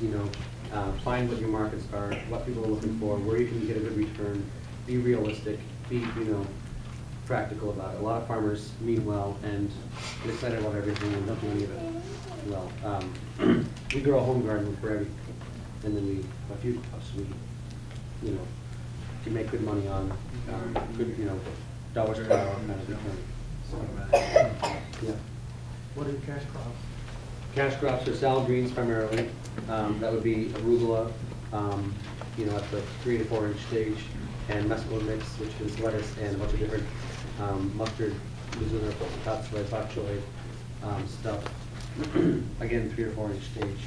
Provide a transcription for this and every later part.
you know, uh, find what your markets are, what people are looking for, where you can get a good return, be realistic, be, you know, practical about it. A lot of farmers mean well and get excited about everything and don't do any of it well. Um, We grow a home garden for every, and then we, a few crops, we, you know, can make good money on, um, good, you know, dollars per hour kind of return. So, Yeah. What are your cash crops? Cash crops are salad greens primarily. Um, That would be arugula, um, you know, at the three to four inch stage, and mesclun mix, which is lettuce and a bunch of different um, mustard, tatsoi, bok choy um, stuff. Again, three or four inch stage.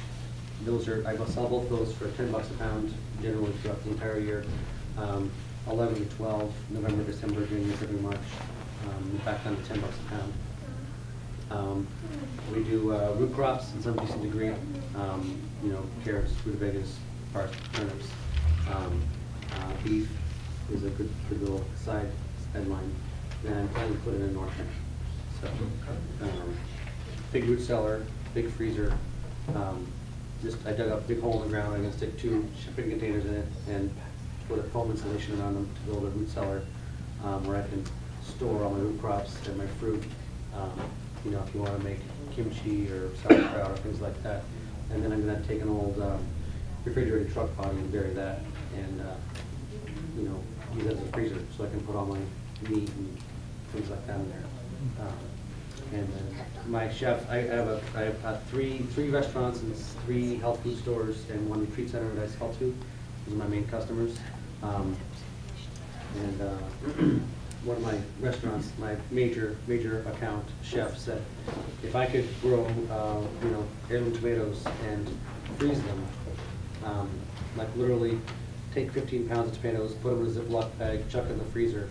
Those are, I sell both those for ten bucks a pound generally throughout the entire year. Um, Eleven to twelve, November, December, January, February, March, um, back down to ten bucks a pound. Um, We do uh, root crops in some decent degree, um, you know, carrots, rutabagas, turnips. Um, uh, Beef is a good, good little side headline, and I'm planning to put it in North End. So, um, big root cellar, big freezer. um, Just, I dug up a big hole in the ground, I'm gonna stick two shipping containers in it and put a foam insulation around them to build a root cellar, um, where I can store all my root crops and my fruit. Um, You know, if you wanna make kimchi or sauerkraut or things like that. And then I'm gonna take an old um, refrigerated truck body and bury that and, uh, you know, use that as a freezer, so I can put all my meat and things like that in there. Um, And my chef, I have a, I have uh, three, three restaurants and three health food stores and one retreat center that I sell to. Those are my main customers. Um, And uh, one of my restaurants, my major, major account chef said, if I could grow, uh, you know, heirloom tomatoes and freeze them, um, like literally take fifteen pounds of tomatoes, put them in a Ziploc bag, chuck it in the freezer,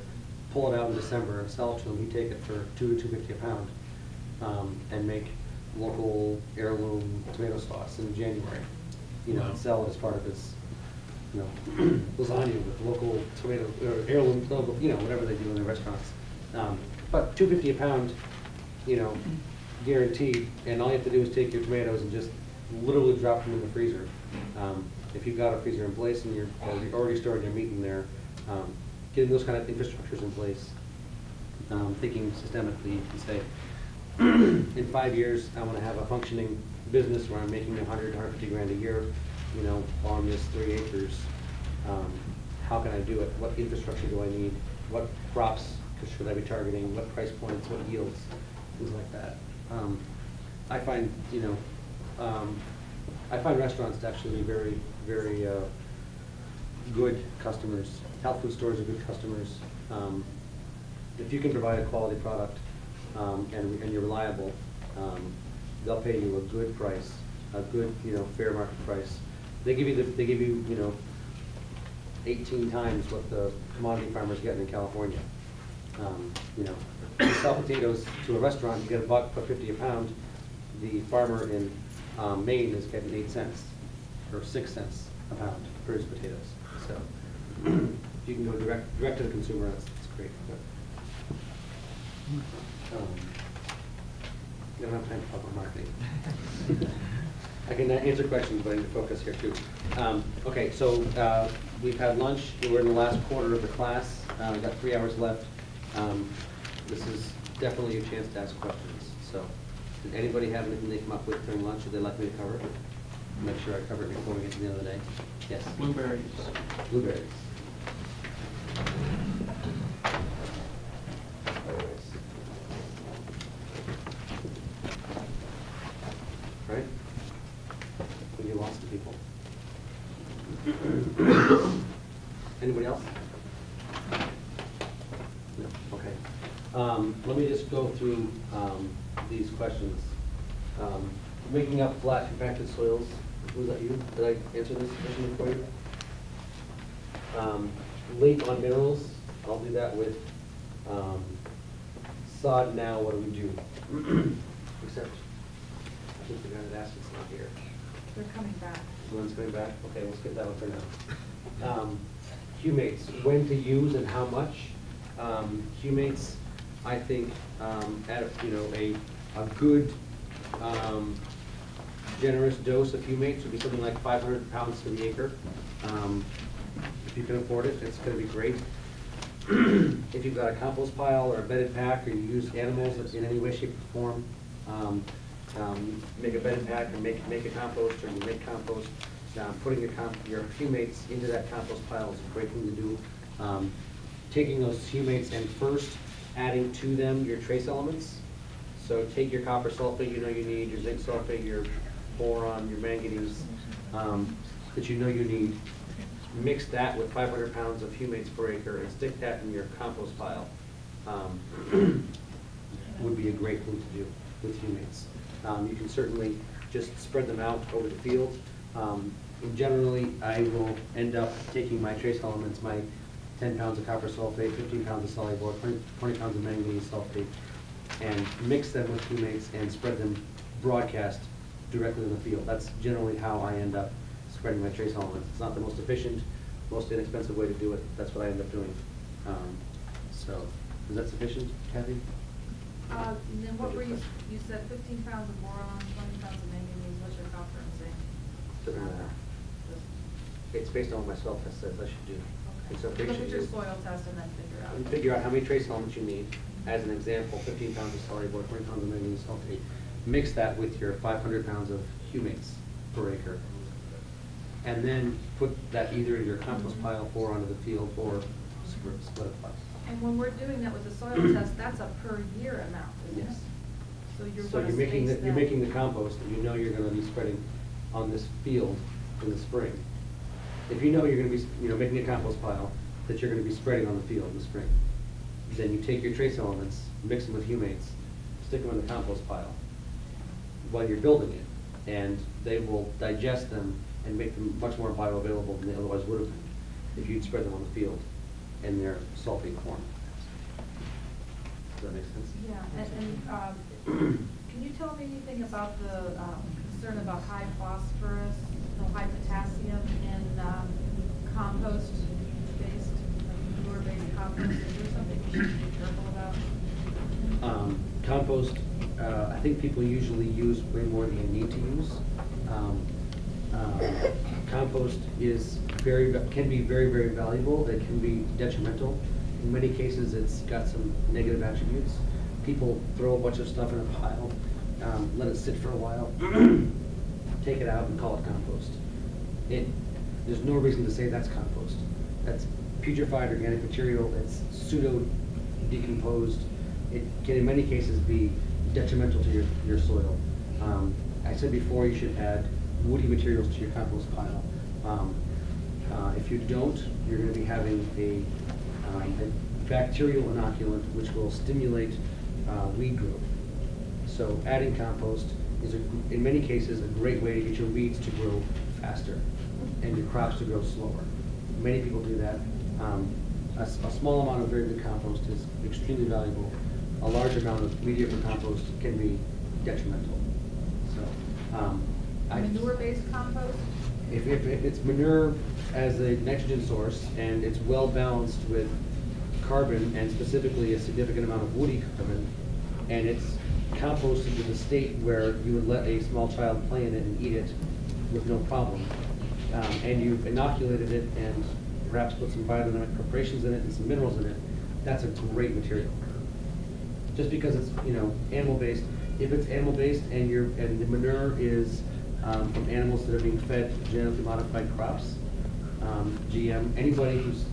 pull it out in December and sell it to them, he'd take it for two, two fifty a pound, um, and make local heirloom tomato sauce in January. You know, and sell it as part of his, you know, lasagna with local tomato, or heirloom, local, you know, whatever they do in their restaurants. Um, But two fifty a pound, you know, guaranteed, and all you have to do is take your tomatoes and just literally drop them in the freezer. Um, If you've got a freezer in place and you're already- storing your meat in there, um, getting those kind of infrastructures in place, um, thinking systemically, you can say, in five years, I wanna have a functioning business where I'm making a hundred, hundred fifty grand a year, you know, on this three acres. Um, How can I do it? What infrastructure do I need? What crops should I be targeting? What price points, what yields, things like that. Um, I find, you know, um, I find restaurants to actually be very, very, uh, good customers. Health food stores are good customers. Um, If you can provide a quality product, um, and, and you're reliable, um, they'll pay you a good price, a good, you know, fair market price. They give you the, they give you, you know, eighteen times what the commodity farmers get in California. Um, You know, you sell potatoes to a restaurant, you get a buck for fifty a pound. The farmer in um, Maine is getting eight cents, or six cents a pound for his potatoes. So, if you can go direct, direct to the consumer, that's, that's great. But, um, We don't have time for public marketing. I can answer questions, but I need to focus here too. Um, Okay, so uh, we've had lunch, we're in the last quarter of the class, Uh, we've got three hours left. Um, This is definitely a chance to ask questions, so did anybody have anything they come up with during lunch that they'd like me to cover? Make sure I cover it before we get to the end of the day. Yes? Blueberries. Blueberries. Right? We get lots of people. Anybody else? No, okay. Um, let me just go through, um, these questions. Um, making up flat compacted soils, was that you? Did I answer this question for you? Um, late on minerals, I'll do that with, um, sod now, what do we do? Except, I think the guy that asked it's not here. They're coming back. One's coming back, okay, we'll skip that one for now. Um, Humates, when to use and how much. Um, Humates, I think, um, at, you know, a, a good, um, generous dose of humates would be something like five hundred pounds to the acre. Um, If you can afford it, it's gonna be great. If you've got a compost pile or a bedded pack, or you use animals in any way, shape, or form, um, um, make a bedded pack and make, make a compost, or you make compost, um, putting your comp, your humates into that compost pile is a great thing to do. Um, Taking those humates and first adding to them your trace elements. So take your copper sulfate you know you need, your zinc sulfate, your boron, your manganese, um, that you know you need. Mix that with five hundred pounds of humates per acre and stick that in your compost pile. Um, Would be a great thing to do with humates. Um, you can certainly just spread them out over the field. Um, generally, I will end up taking my trace elements, my ten pounds of copper sulfate, fifteen pounds of Solubor, 20 20 pounds of manganese sulfate, and mix them with humates and spread them broadcast directly in the field. That's generally how I end up spreading my trace elements. It's not the most efficient, most inexpensive way to do it. That's what I end up doing. Um, So, is that sufficient, Kathy? Uh, and then what were you, you said fifteen pounds of boron, twenty pounds of manganese, what's your copper and zinc? Doesn't matter. It's based on what my soil test says I should do. Okay. So Look at your you- soil test and then figure out. And figure out how many trace elements you need. As an example, fifteen pounds of Solubor, twenty pounds of manganese sulfate. Mix that with your five hundred pounds of humates per acre. And then put that either in your compost mm-hmm. pile or onto the field or split it up. And when we're doing that with the soil test, that's a per year amount, isn't it? Yes. So you're So you're making, the- you're making the compost, and you know you're gonna be spreading on this field in the spring. If you know you're gonna be, you know, making a compost pile, that you're gonna be spreading on the field in the spring, then you take your trace elements, mix them with humates, stick them in the compost pile while you're building it, and they will digest them and make them much more bioavailable than they otherwise would have been if you'd spread them on the field in their sulfate form. Does that make sense? Yeah, and, and, um, can you tell me anything about the, um, concern about high phosphorus, no high potassium in, um, compost based, like manure based compost? Is there something we should be careful about? Um, Compost, uh, I think people usually use way more than you need to use. Um, um, Compost is very, can be very, very valuable, it can be detrimental. In many cases, it's got some negative attributes. People throw a bunch of stuff in a pile, um, let it sit for a while, take it out and call it compost. It, there's no reason to say that's compost. That's putrefied organic material, it's pseudo decomposed. It can in many cases be detrimental to your, your soil. Um, I said before, you should add woody materials to your compost pile. Um, uh, If you don't, you're gonna be having a, um, a bacterial inoculant which will stimulate uh, weed growth. So adding compost is, a- in many cases, a great way to get your weeds to grow faster and your crops to grow slower. Many people do that. Um, A, a small amount of very good compost is extremely valuable. A large amount of mediocre compost can be detrimental. So, um, Manure based compost? If, if, if it's manure as a nitrogen source and it's well balanced with carbon and specifically a significant amount of woody carbon, and it's composted to the state where you would let a small child play in it and eat it with no problem, um, and you've inoculated it and perhaps put some biodynamic preparations in it and some minerals in it, that's a great material just because it's, you know, animal-based, if it's animal-based and you're, and the manure is um, from animals that are being fed genetically modified crops, um, GM, anybody who's,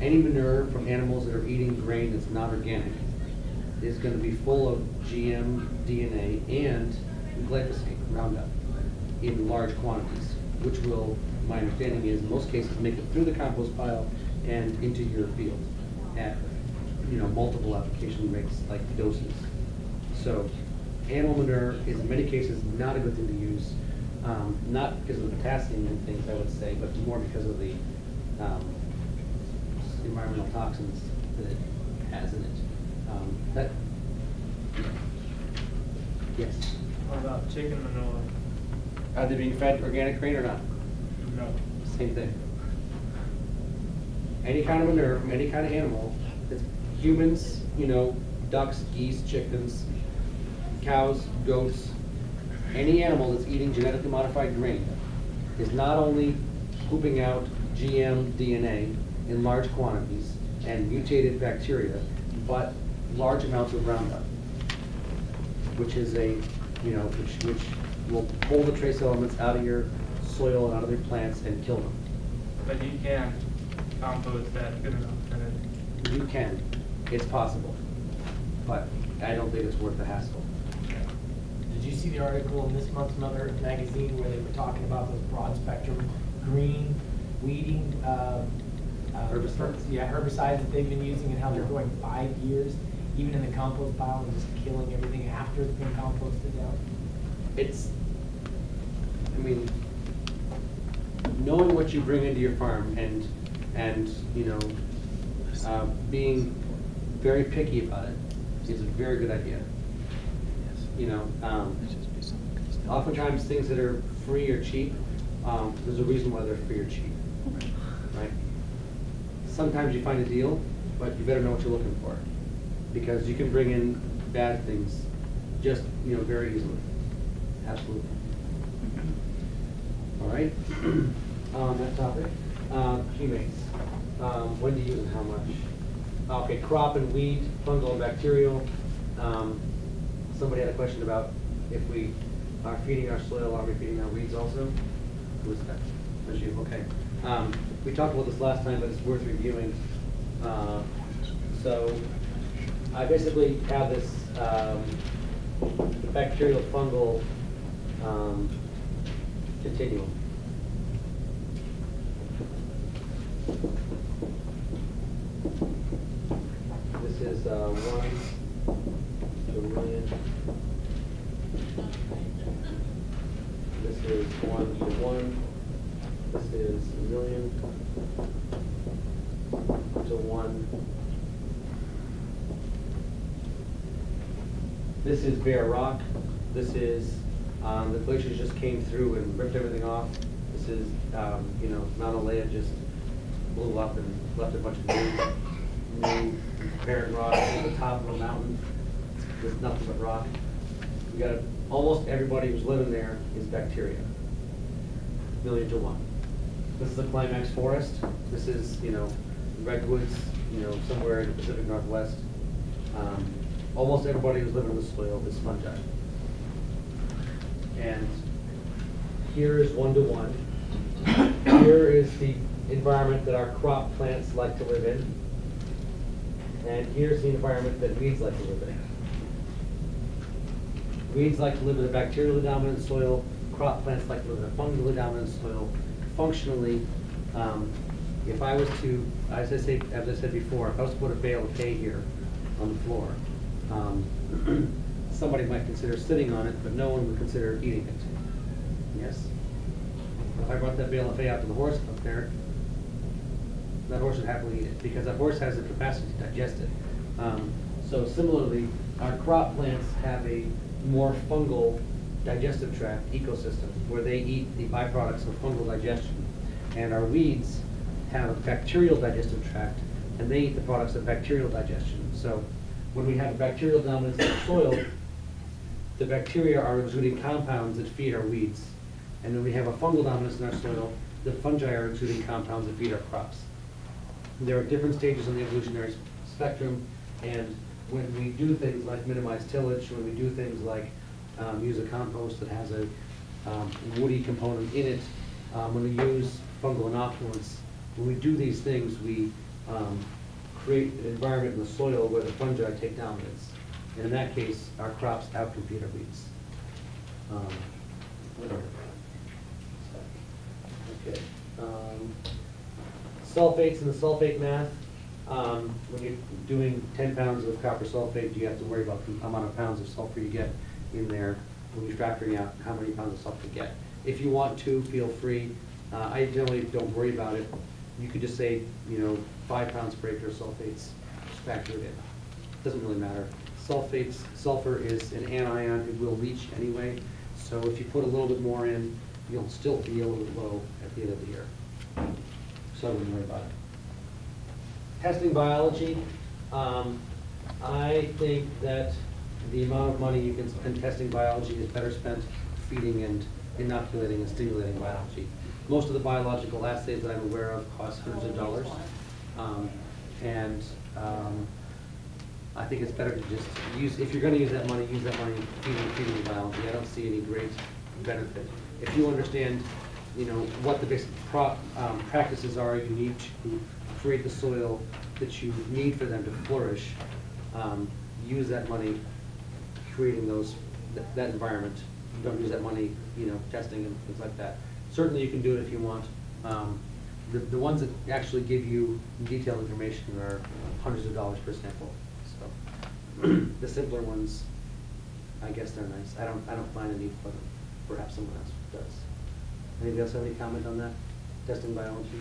any manure from animals that are eating grain that's not organic is gonna be full of GM DNA and glyphosate, Roundup, in large quantities, which will, my understanding is, in most cases, make it through the compost pile and into your field at you know, multiple application rates, like doses. So animal manure is in many cases not a good thing to use, um, not because of the potassium and things, I would say, but more because of the, um, environmental toxins that it has in it. Um, that, yes. What about chicken manure? Are they being fed organic grain or not? No. Same thing. Any kind of manure from any kind of animal, humans, you know, ducks, geese, chickens, cows, goats, any animal that's eating genetically modified grain is not only pooping out GM DNA in large quantities and mutated bacteria, but large amounts of Roundup, which is a, you know, which, which will pull the trace elements out of your soil and out of your plants and kill them. But you can compost that good enough, You can, it's possible, but I don't think it's worth the hassle. Did you see the article in this month's Mother magazine where they were talking about those broad spectrum green weeding, um, uh, Herbicides? Yeah, herbicides that they've been using and how they're going five years, even in the compost pile and just killing everything after it's been composted down? It's, I mean, knowing what you bring into your farm and, and, you know, uh, being very picky about it. it is a very good idea. Yes. You know, um, oftentimes things that are free or cheap, um, there's a reason why they're free or cheap, right? Sometimes you find a deal, but you better know what you're looking for, because you can bring in bad things just, you know, very easily. Absolutely. All right, on that topic, uh, humates, um, when to use and how much? Okay, crop and weed, fungal and bacterial. Um, somebody had a question about if we are feeding our soil, are we feeding our weeds also? Who was that? That's you, okay. Um, we talked about this last time, but it's worth reviewing. Uh, so, I basically have this, um, bacterial fungal, um, continuum. This is, uh, one to a million. This is one. This is a million to one. This is bare rock. This is, um, the glaciers just came through and ripped everything off. This is, um, you know, Mauna Loa just blew up and left a bunch of new, new barren rock at the top of a mountain with nothing but rock. We got, almost everybody who's living there is bacteria. Million to one. This is a climax forest. This is, you know, redwoods, you know, somewhere in the Pacific Northwest. Um, Almost everybody who's living in the soil is fungi. And here is one to one. Here is the environment that our crop plants like to live in. And here's the environment that weeds like to live in. Weeds like to live in a bacterially dominant soil, crop plants like a fungally dominant soil. Functionally, um, if I was to, as I say, as I said before, if I was to put a bale of hay here on the floor, um, somebody might consider sitting on it, but no one would consider eating it. Yes? If I brought that bale of hay out to the horse up there, that horse would happily eat it, because that horse has the capacity to digest it. Um, So similarly, our crop plants have a more fungal digestive tract ecosystem, where they eat the byproducts of fungal digestion. And our weeds have a bacterial digestive tract, and they eat the products of bacterial digestion. So when we have a bacterial dominance in the soil, the bacteria are exuding compounds that feed our weeds. And when we have a fungal dominance in our soil, the fungi are exuding compounds that feed our crops. There are different stages on the evolutionary spectrum, and when we do things like minimize tillage, when we do things like um, use a compost that has a um, woody component in it, um, when we use fungal inoculants, when we do these things, we um, create an environment in the soil where the fungi take dominance. And in that case, our crops outcompete our weeds. Um. Okay. um, Sulfates and the sulfate math, um, when you're doing ten pounds of copper sulfate, do you have to worry about the amount of pounds of sulfur you get in there when you're factoring out how many pounds of sulfur you get. If you want to, feel free. Uh, I generally don't worry about it. You could just say, you know, five pounds per acre of sulfates, factor it in. It doesn't really matter. Sulfates, sulfur is an anion, it will leach anyway, so if you put a little bit more in, you'll still be a little bit low at the end of the year. So I wouldn't worry about it. Testing biology, um, I think that the amount of money you can spend testing biology is better spent feeding and inoculating and stimulating biology. Most of the biological assays that I'm aware of cost hundreds of dollars. Um, And um, I think it's better to just use, if you're gonna use that money, use that money feeding, feeding biology. I don't see any great benefit. If you understand, you know, what the basic pro, um, practices are you need to create the soil that you need for them to flourish, um, use that money creating those, that- that environment. Don't use that money, you know, testing and things like that. Certainly you can do it if you want. Um, The, the ones that actually give you detailed information are hundreds of dollars per sample, so. The simpler ones, I guess they're nice. I don't, I don't find a need for them. Perhaps someone else does. Anybody else have any comment on that? Testing biology?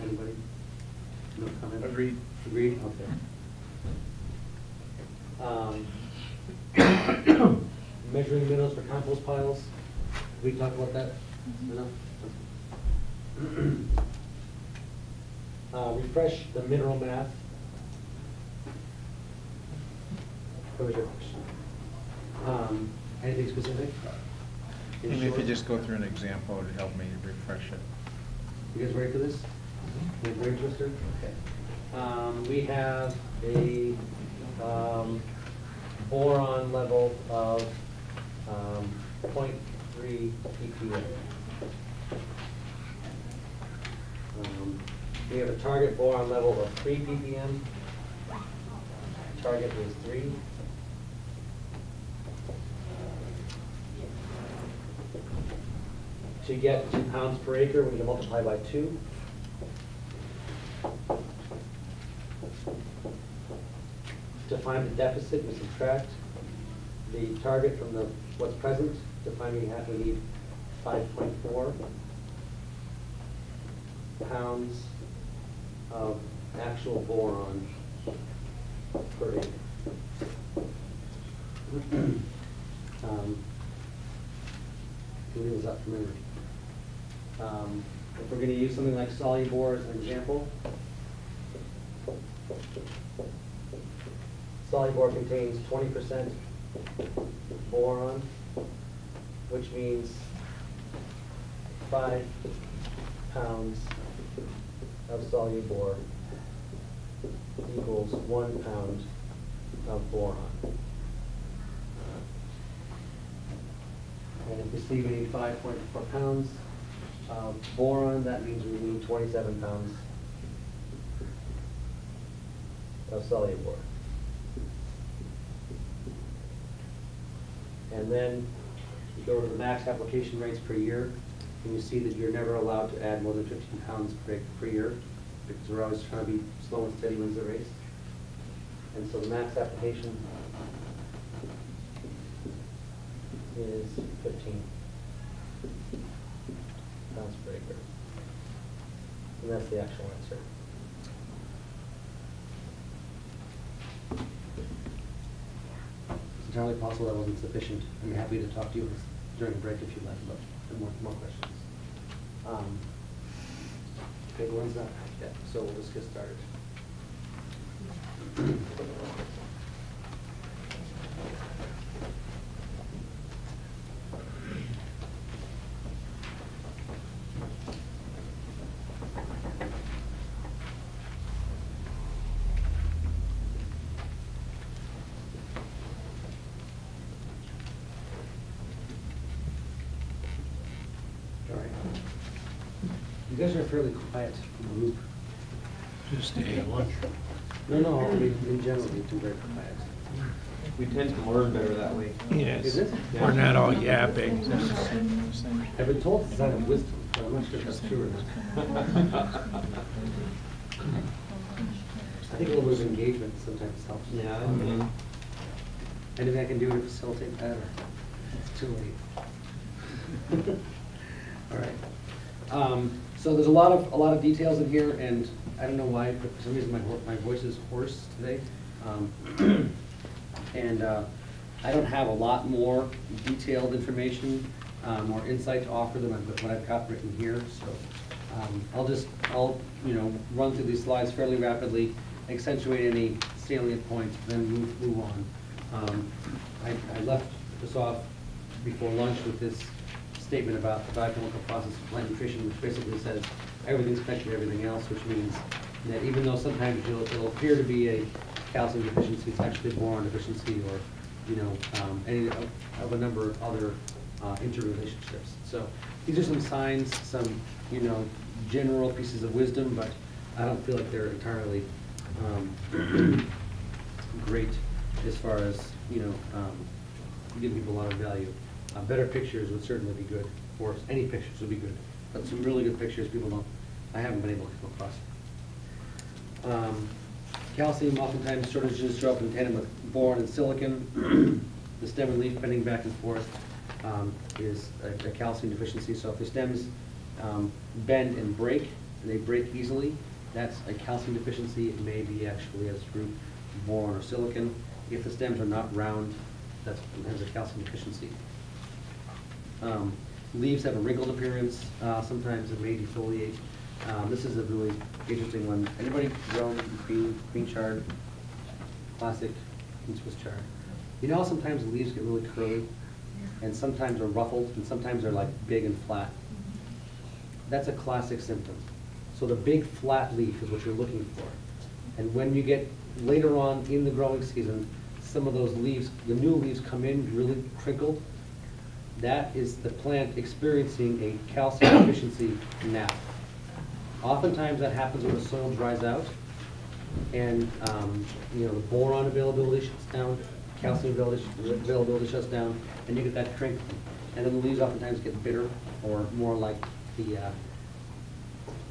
Anybody? No comment? Agreed. Agreed, okay. Um, Measuring minnows for compost piles, we talked about that enough? Uh, refresh the mineral math. What was your question? Um, anything specific? In Maybe if you just go through an example, to help me refresh it. You guys ready for this? You guys ready, Twister? Okay. Um, we have a, um, boron level of, um, point three ppm. Um, We have a target boron level of three ppm. Target is three. To get two pounds per acre, we need to multiply by two. To find the deficit, we subtract the target from the, what's present. To find we have, we need five point four pounds of actual boron per acre. Um, we this up a minute? Um, If we're gonna use something like Solubor as an example. Solubor contains twenty percent boron, which means five pounds of Solubor equals one pound of boron. And if we see we need five point four pounds of boron, that means we need twenty-seven pounds of Solubor. And then you go to the max application rates per year, and you see that you're never allowed to add more than fifteen pounds per, per year, because we're always trying to be slow and steady wins the race. And so the max application is fifteen pounds per acre. And that's the actual answer. Entirely possible that wasn't sufficient. I'm happy to talk to you during the break if you'd like about more, more questions. Um, Okay, Gwen's not yet, so we'll just get started. All right. You guys are a fairly quiet group. Just stay at lunch. No, no, I mean, in general, you two very quiet. We tend to learn better that way. Yes, Is it? we're not all yapping. I've been told it's a of wisdom, but I'm not sure if that's true or not. I think a little bit of engagement sometimes helps. Yeah, I mean, Anything I can do to facilitate that, or it's too late? All right. Um, So there's a lot of, a lot of details in here, and I don't know why, but for some reason my, my voice is hoarse today. Um, And uh, I don't have a lot more detailed information, um, or insight to offer than what what I've got written here, so um, I'll just, I'll, you know, run through these slides fairly rapidly, accentuate any salient points, then move, move on. Um, I, I left this off before lunch with this statement about the biochemical process of plant nutrition, which basically says everything's connected to everything else, which means that even though sometimes you'll, it'll appear to be a calcium deficiency, it's actually a boron deficiency or, you know, um, any of, of a number of other uh, interrelationships. So these are some signs, some, you know, general pieces of wisdom, but I don't feel like they're entirely um, great as far as, you know, um, giving people a lot of value. Uh, Better pictures would certainly be good, or any pictures would be good, but some really good pictures, people don't, I haven't been able to come across. Um, Calcium, oftentimes shortages show up in tandem with boron and silicon. The stem and leaf bending back and forth um, is a a calcium deficiency, so if the stems um, bend and break, and they break easily, that's a calcium deficiency. It may be actually as through boron or silicon. If the stems are not round, that's, a calcium deficiency. Um, Leaves have a wrinkled appearance, uh, sometimes it may defoliate. Um, This is a really interesting one. Anybody grown green, green chard? Classic green Swiss chard. You know sometimes the leaves get really curly? And sometimes they're ruffled, and sometimes they're like big and flat? That's a classic symptom. So the big flat leaf is what you're looking for. And when you get later on in the growing season, some of those leaves, the new leaves come in really crinkled. That is the plant experiencing a calcium deficiency now. Oftentimes that happens when the soil dries out and, um, you know, the boron availability shuts down, calcium availability shuts down, and you get that crinkling. And then the leaves oftentimes get bitter or more like the, uh,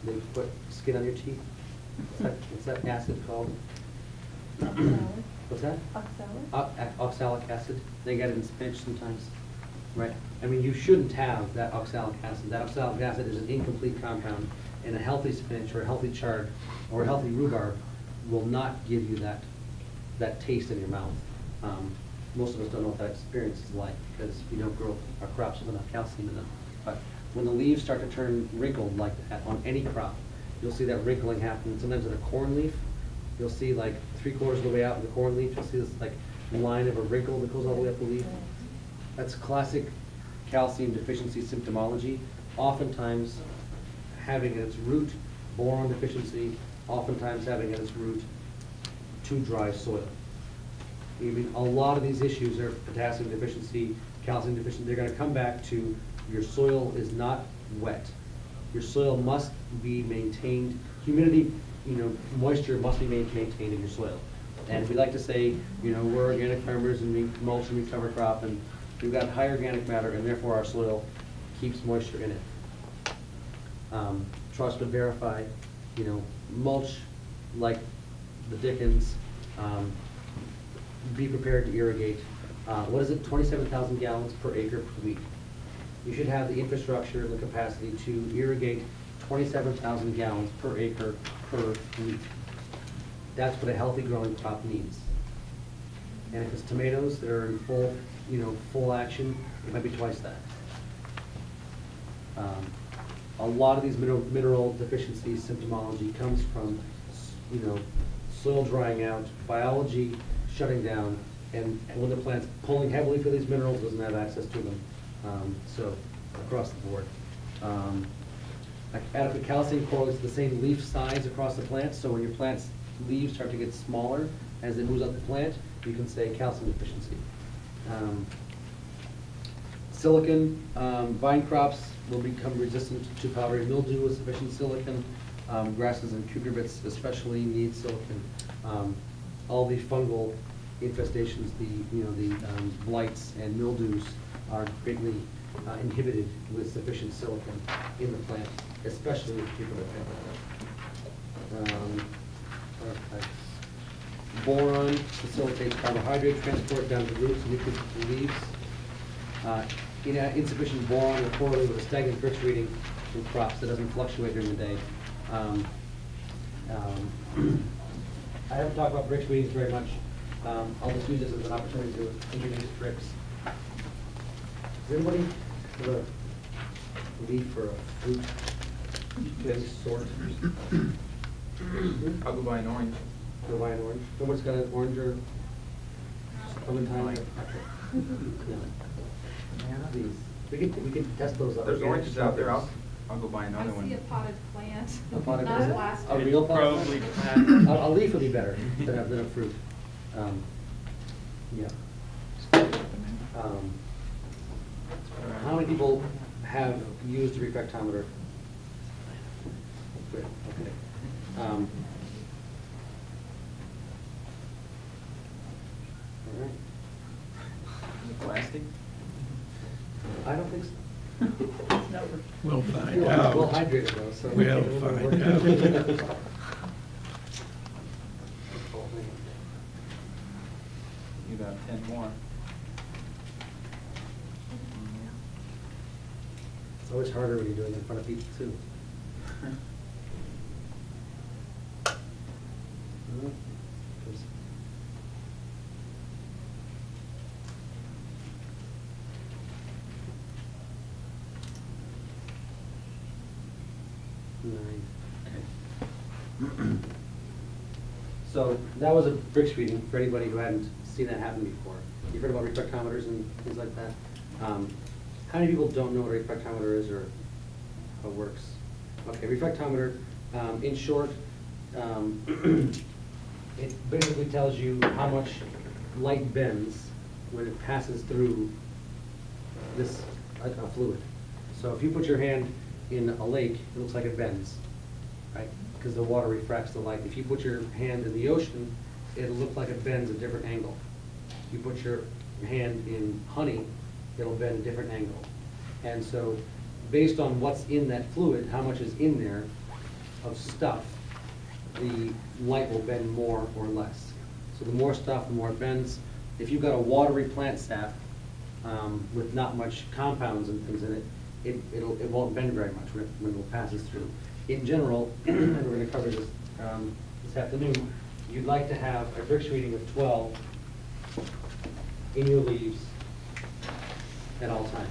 they put skin on your teeth. What's that, what's that acid called? Oxalic. What's that? O- ac- Oxalic acid, they get it in spinach sometimes, right? I mean, you shouldn't have that oxalic acid. That oxalic acid is an incomplete compound, and a healthy spinach or a healthy chard or a healthy rhubarb will not give you that, that taste in your mouth. Um, Most of us don't know what that experience is like, because we don't grow our crops with enough calcium in them. But when the leaves start to turn wrinkled like that on any crop, you'll see that wrinkling happen. Sometimes in a corn leaf, you'll see like three quarters of the way out in the corn leaf, you'll see this like line of a wrinkle that goes all the way up the leaf. That's classic calcium deficiency symptomology. Oftentimes having at its root boron deficiency, oftentimes having at its root too dry soil. I mean, a lot of these issues are potassium deficiency, calcium deficiency, they're gonna come back to your soil is not wet. Your soil must be maintained, humidity, you know, moisture must be maintained in your soil. And we like to say, you know, we're organic farmers and we mulch and we cover crop and we've got high organic matter and therefore our soil keeps moisture in it. Um, Trust but verify, you know, mulch like the Dickens, um, be prepared to irrigate. Uh, what is it, twenty-seven thousand gallons per acre per week? You should have the infrastructure, and the capacity to irrigate twenty-seven thousand gallons per acre per week. That's what a healthy growing crop needs. And if it's tomatoes that are in full, you know, full action, it might be twice that. Um, A lot of these mineral, mineral deficiencies symptomology comes from, you know, soil drying out, biology shutting down, and and when the plant's pulling heavily for these minerals, doesn't have access to them. Um, So, across the board. Um, Adequate calcium correlates to the same leaf size across the plant, so when your plant's leaves start to get smaller as it moves up the plant, you can say calcium deficiency. Um, Silicon, um, vine crops will become resistant to powdery mildew with sufficient silicon. Um, Grasses and cucurbits especially need silicon. Um, All the fungal infestations, the, you know, the um, blights and mildews are greatly uh, inhibited with sufficient silicon in the plant, especially with cucurbit. Um. Boron facilitates carbohydrate transport down to roots, and nutrients to leaves. Uh, in- Insufficient boron will correlate with a stagnant Brix reading in crops that doesn't fluctuate during the day. Um, um, I haven't talked about Brix readings very much. Um, I'll just use this as an opportunity to introduce Brix. Does anybody have a leaf for a fruit any sort? I'll go buy an orange. Go buy an orange. Nobody's got an orange or clementine? No. These, we could, we could test those up. There's oranges out there, I'll, I'll go buy another I one. see a potted plant, A potted not plant? plastic. A real potted Probably plant? plant. A, a leaf would be better than a, than a fruit. Um, Yeah. Um, How many people have used a refractometer? Good, okay. Um, All right. Is it plastic? I don't think so. We'll find Well, out. Well hydrated though, so. We'll find out. You got ten more. It's always harder when you're doing it in front of people too. So that was a Brix reading for anybody who hadn't seen that happen before. You've heard about refractometers and things like that. Um, How many people don't know what a refractometer is or how it works? Okay, refractometer, um, in short, um, it basically tells you how much light bends when it passes through this, a fluid. So if you put your hand in a lake, it looks like it bends, right? Because the water refracts the light. If you put your hand in the ocean, it'll look like it bends a different angle. If you put your hand in honey, it'll bend a different angle. And so, based on what's in that fluid, how much is in there of stuff, the light will bend more or less. So the more stuff, the more it bends. If you've got a watery plant sap um, with not much compounds and things in it, it, it'll, it won't bend very much when it, when it passes through. In general, and we're gonna cover this, um, this afternoon, you'd like to have a Brix reading of twelve in your leaves at all times.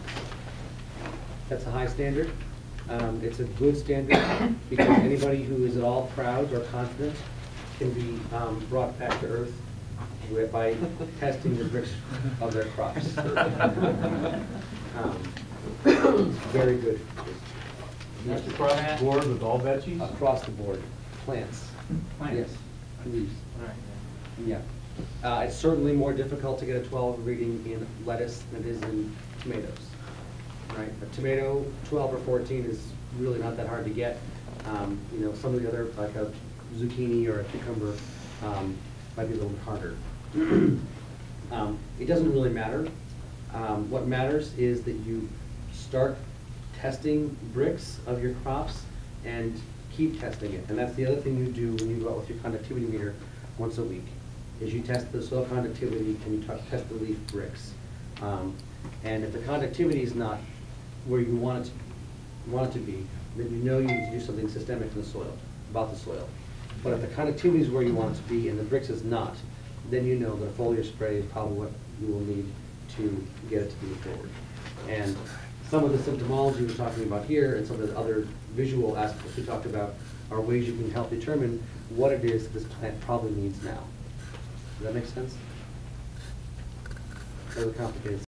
That's a high standard. Um, It's a good standard because anybody who is at all proud or confident can be um, brought back to earth by testing the Brix of their crops. Um, Very good. That's across the board with all veggies? Across the board, plants. Plants. Yes, leaves. All right. Yeah. Uh, It's certainly more difficult to get a 12 reading in lettuce than it is in tomatoes, right? A tomato, 12 or 14 is really not that hard to get. Um, You know, some of the other, like a zucchini or a cucumber, um, might be a little bit harder. Um, It doesn't really matter. Um, What matters is that you start testing Brix of your crops and keep testing it. And that's the other thing you do when you go out with your conductivity meter once a week, is you test the soil conductivity and you test the leaf Brix. Um, And if the conductivity is not where you want it, to- want it to be, then you know you need to do something systemic in the soil, about the soil. But if the conductivity is where you want it to be and the Brix is not, then you know that a foliar spray is probably what you will need to get it to move forward. And some of the symptomology we're talking about here and some of the other visual aspects we talked about are ways you can help determine what it is this plant probably needs now. Does that make sense? Really complicated